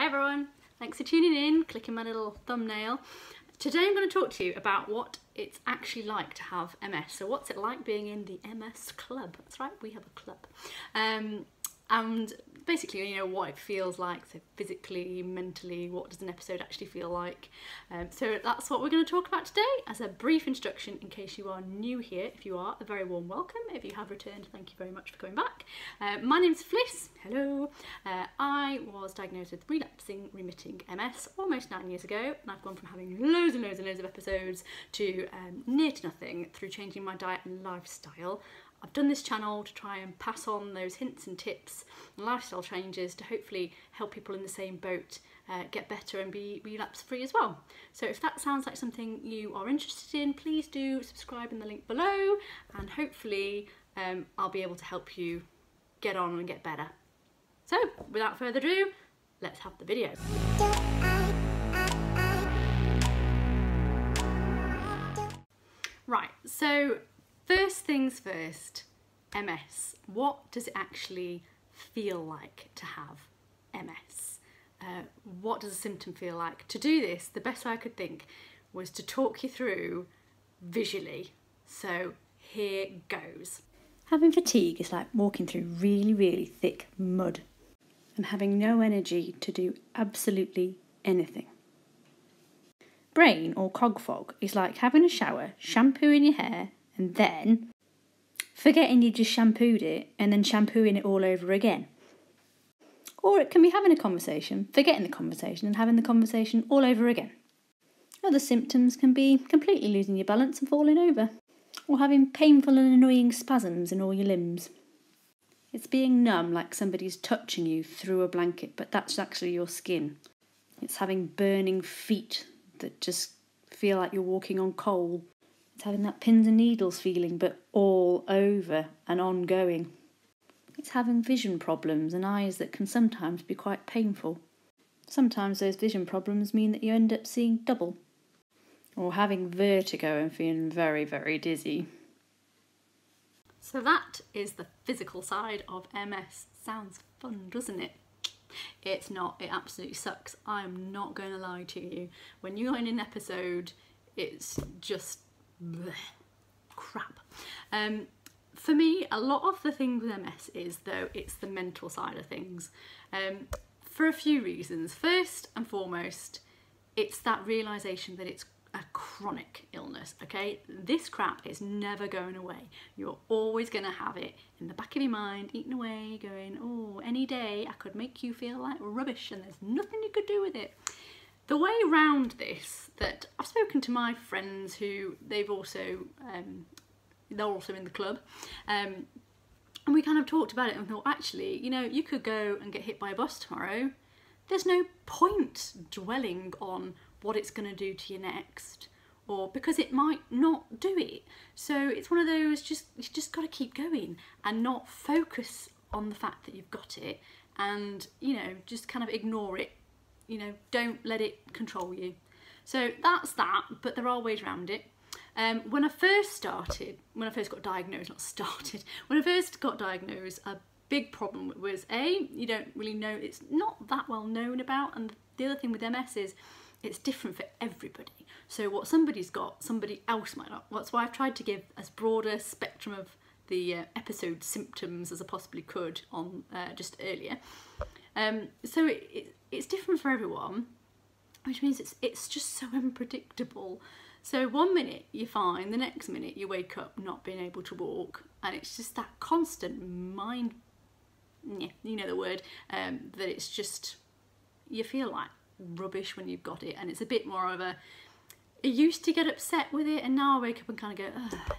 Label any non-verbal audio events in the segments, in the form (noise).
Hi everyone, thanks for tuning in, clicking my little thumbnail. Today I'm going to talk to you about what it's actually like to have MS. So what's it like being in the MS club? That's right, we have a club. Um, and basically, you know, what it feels like, so physically, mentally, what does an episode actually feel like. Um, so that's what we're going to talk about today as a brief introduction in case you are new here. If you are, a very warm welcome. If you have returned, thank you very much for coming back. Uh, my name's Fliss. Hello. Uh, I was diagnosed with relapsing remitting MS almost nine years ago, and I've gone from having loads and loads and loads of episodes to um, near to nothing through changing my diet and lifestyle. I've done this channel to try and pass on those hints and tips and lifestyle changes to hopefully help people in the same boat uh, get better and be relapse free as well. So if that sounds like something you are interested in, please do subscribe in the link below and hopefully um, I'll be able to help you get on and get better. So without further ado, let's have the video. Right, so First things first, MS. What does it actually feel like to have MS? Uh, what does a symptom feel like? To do this, the best I could think was to talk you through visually. So here goes. Having fatigue is like walking through really, really thick mud and having no energy to do absolutely anything. Brain or cog fog is like having a shower, shampoo in your hair, and then forgetting you just shampooed it and then shampooing it all over again. Or it can be having a conversation, forgetting the conversation, and having the conversation all over again. Other symptoms can be completely losing your balance and falling over, or having painful and annoying spasms in all your limbs. It's being numb like somebody's touching you through a blanket, but that's actually your skin. It's having burning feet that just feel like you're walking on coal it's having that pins and needles feeling, but all over and ongoing. It's having vision problems and eyes that can sometimes be quite painful. Sometimes those vision problems mean that you end up seeing double, or having vertigo and feeling very, very dizzy. So that is the physical side of MS. Sounds fun, doesn't it? It's not, it absolutely sucks. I'm not going to lie to you. When you're in an episode, it's just bleh, crap. Um, for me, a lot of the thing with MS is, though, it's the mental side of things. Um, for a few reasons. First and foremost, it's that realization that it's a chronic illness, okay? This crap is never going away. You're always going to have it in the back of your mind, eating away, going, oh, any day I could make you feel like rubbish and there's nothing you could do with it. The way around this, that I've spoken to my friends who they've also, um, they're also in the club, um, and we kind of talked about it and thought, actually, you know, you could go and get hit by a bus tomorrow. There's no point dwelling on what it's going to do to you next or because it might not do it. So it's one of those just you just got to keep going and not focus on the fact that you've got it and you know just kind of ignore it you know, don't let it control you. So that's that, but there are ways around it. Um, when I first started, when I first got diagnosed, not started, (laughs) when I first got diagnosed, a big problem was A, you don't really know, it's not that well known about, and the other thing with MS is it's different for everybody. So what somebody's got, somebody else might not. That's why I've tried to give as broad a spectrum of the uh, episode symptoms as I possibly could on uh, just earlier. Um, so it, it, it's different for everyone, which means it's it's just so (laughs) unpredictable. So one minute you're fine, the next minute you wake up not being able to walk, and it's just that constant mind, yeah, you know the word, um, that it's just you feel like rubbish when you've got it, and it's a bit more of a. I used to get upset with it, and now I wake up and kind of go, ugh,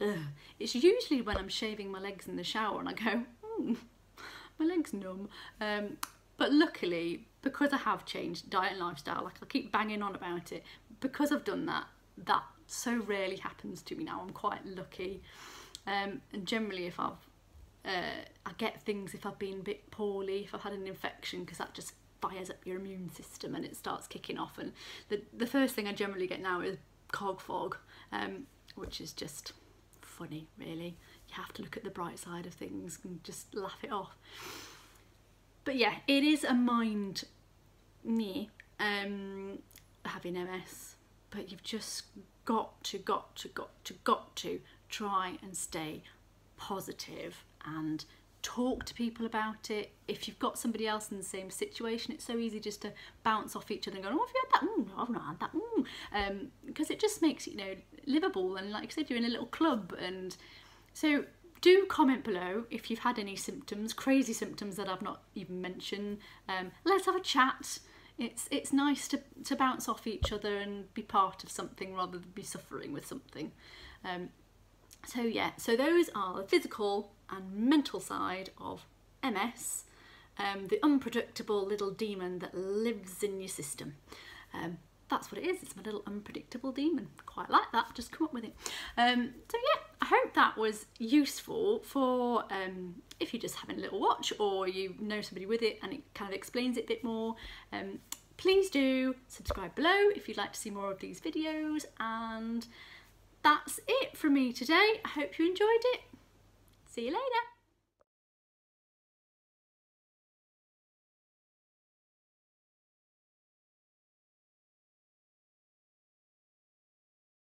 ugh. It's usually when I'm shaving my legs in the shower, and I go, hmm my leg's numb. Um, but luckily, because I have changed diet and lifestyle, like I keep banging on about it, because I've done that, that so rarely happens to me now. I'm quite lucky. Um, and generally, if I've, uh, I get things if I've been a bit poorly, if I've had an infection, because that just fires up your immune system and it starts kicking off. And the, the first thing I generally get now is cog fog, um, which is just funny, really you have to look at the bright side of things and just laugh it off. but yeah, it is a mind me um, having MS, but you've just got to, got to, got to, got to try and stay positive and talk to people about it. If you've got somebody else in the same situation, it's so easy just to bounce off each other and go, oh, have you had that? Mm, no, I've not had that. Mm. Um, because it just makes you know, livable. And like I said, you're in a little club. And so do comment below if you've had any symptoms, crazy symptoms that I've not even mentioned. Um, let's have a chat. It's it's nice to, to bounce off each other and be part of something rather than be suffering with something. Um, so yeah, so those are the physical and mental side of MS, um, the unpredictable little demon that lives in your system. Um, that's what it is. It's my little unpredictable demon. Quite like that. Just come up with it. Um, so yeah, I hope that was useful for um, if you're just having a little watch or you know somebody with it and it kind of explains it a bit more. Um, please do subscribe below if you'd like to see more of these videos and that's it from me today. I hope you enjoyed it. See you later.